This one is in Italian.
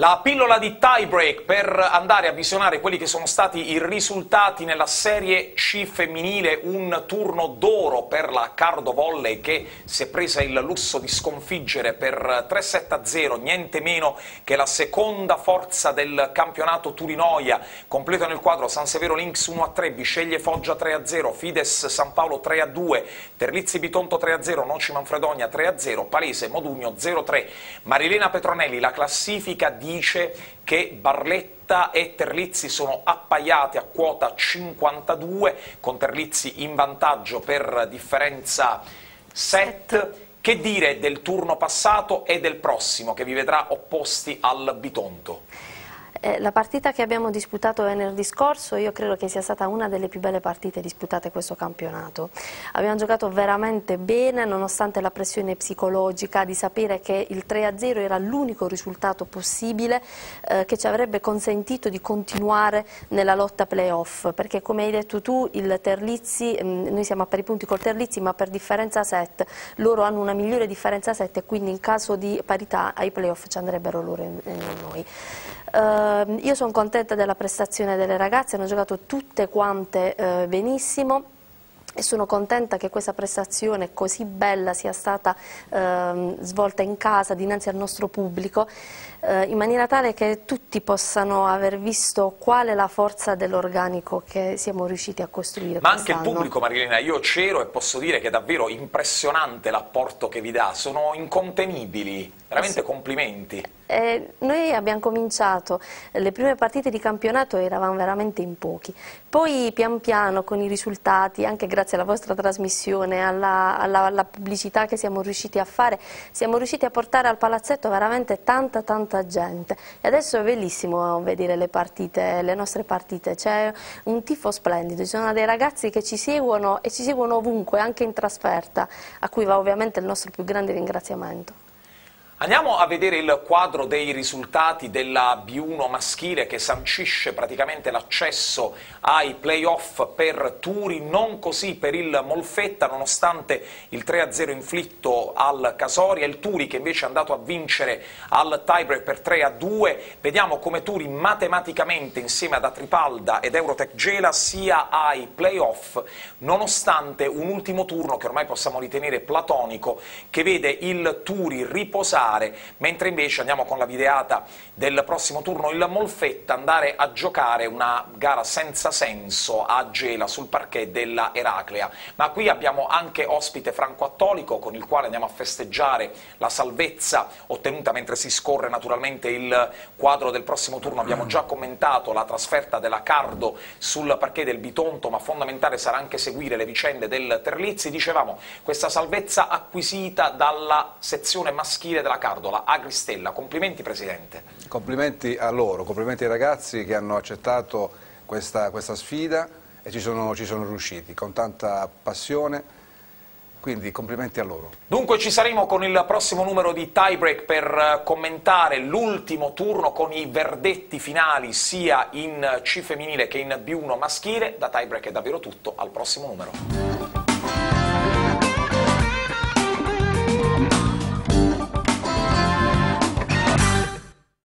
La pillola di tiebreak per andare a visionare quelli che sono stati i risultati nella Serie C femminile, un turno d'oro per la Cardo Volley che si è presa il lusso di sconfiggere per 3-7-0, niente meno che la seconda forza del campionato Turinoia, completo nel quadro San Severo Lynx 1-3, Bisceglie Foggia 3-0, Fides San Paolo 3-2, Terlizzi Bitonto 3-0, Noci Manfredonia 3-0, Palese Modugno 0-3, Marilena Petronelli la classifica di dice che Barletta e Terlizzi sono appaiati a quota 52, con Terlizzi in vantaggio per differenza set. Che dire del turno passato e del prossimo, che vi vedrà opposti al Bitonto? Eh, la partita che abbiamo disputato venerdì scorso io credo che sia stata una delle più belle partite disputate questo campionato. Abbiamo giocato veramente bene nonostante la pressione psicologica di sapere che il 3-0 era l'unico risultato possibile eh, che ci avrebbe consentito di continuare nella lotta playoff perché come hai detto tu il Terlizzi, mh, mm, noi siamo a pari punti col Terlizzi ma per differenza set, loro hanno una migliore differenza set e quindi in caso di parità ai playoff ci andrebbero loro e noi. Uh, io sono contenta della prestazione delle ragazze, hanno giocato tutte quante uh, benissimo e sono contenta che questa prestazione così bella sia stata eh, svolta in casa dinanzi al nostro pubblico eh, in maniera tale che tutti possano aver visto qual è la forza dell'organico che siamo riusciti a costruire Ma anche il pubblico Marilena, io c'ero e posso dire che è davvero impressionante l'apporto che vi dà, sono incontenibili, veramente sì. complimenti. Eh, noi abbiamo cominciato, le prime partite di campionato eravamo veramente in pochi, poi pian piano con i risultati, anche grazie alla vostra trasmissione, alla, alla, alla pubblicità che siamo riusciti a fare, siamo riusciti a portare al palazzetto veramente tanta tanta gente. E adesso è bellissimo vedere le partite, le nostre partite, c'è un tifo splendido, ci sono dei ragazzi che ci seguono e ci seguono ovunque, anche in trasferta, a cui va ovviamente il nostro più grande ringraziamento. Andiamo a vedere il quadro dei risultati della B1 maschile che sancisce praticamente l'accesso ai playoff per Turi, non così per il Molfetta, nonostante il 3-0 inflitto al Casoria, il Turi che invece è andato a vincere al tiebreak per 3-2. Vediamo come Turi matematicamente insieme ad Atripalda ed Eurotech Gela sia ai playoff, nonostante un ultimo turno che ormai possiamo ritenere platonico, che vede il Turi riposare giocare, mentre invece andiamo con la videata del prossimo turno il Molfetta andare a giocare una gara senza senso a Gela sul parquet della Eraclea. Ma qui abbiamo anche ospite Franco Attolico con il quale andiamo a festeggiare la salvezza ottenuta mentre si scorre naturalmente il quadro del prossimo turno. Abbiamo già commentato la trasferta della Cardo sul parquet del Bitonto, ma fondamentale sarà anche seguire le vicende del Terlizzi. Dicevamo, questa salvezza acquisita dalla sezione maschile della Cardola, Agristella. Complimenti Presidente. Complimenti a loro, complimenti ai ragazzi che hanno accettato questa, questa sfida e ci sono, ci sono riusciti con tanta passione quindi complimenti a loro. Dunque ci saremo con il prossimo numero di Tiebreak per commentare l'ultimo turno con i verdetti finali sia in C femminile che in B1 maschile. Da Tiebreak è davvero tutto, al prossimo numero.